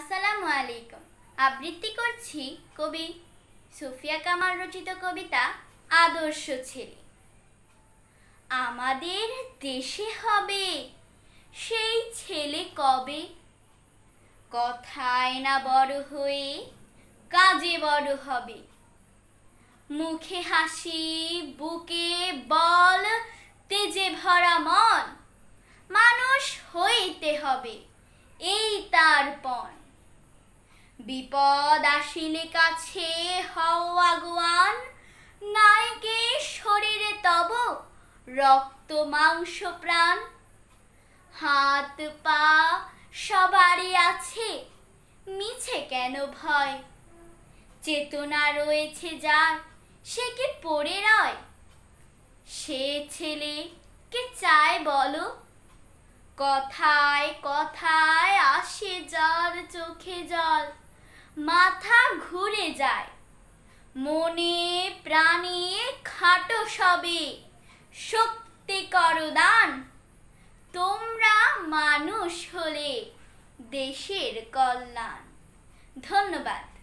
আসসালামু আলাইকুম। আবৃত্তি করছি কবি সুফিয়া কামাল রচিত কবিতা আদর্শ ছেলে। আমাদের দেশে হবে সেই ছেলে কবে? কথায় না বড় হয়ে কাজে বড় হবে। মুখে হাসি, বুকে বল, তেজে ভরা মন মানুষ হইতে হবে। এই তার বিপদ আসিলে কাছে হও আগুয়ান। নায়কে শরীরে তব রক্ত মাংস প্রাণ। হাত পা সবারই আছে, মিছে কেন ভয়? চেতনা রয়েছে যার, সে কি পড়ে রয়? সে ছেলে কে চায় বলো? কথায় কথায় আসে যার চোখে জল। মাথা ঘুরে যায়। মনে প্রাণে খাটো সবে শক্তি করদান তোমরা মানুষ হলে দেশের কল্যাণ। ধন্যবাদ।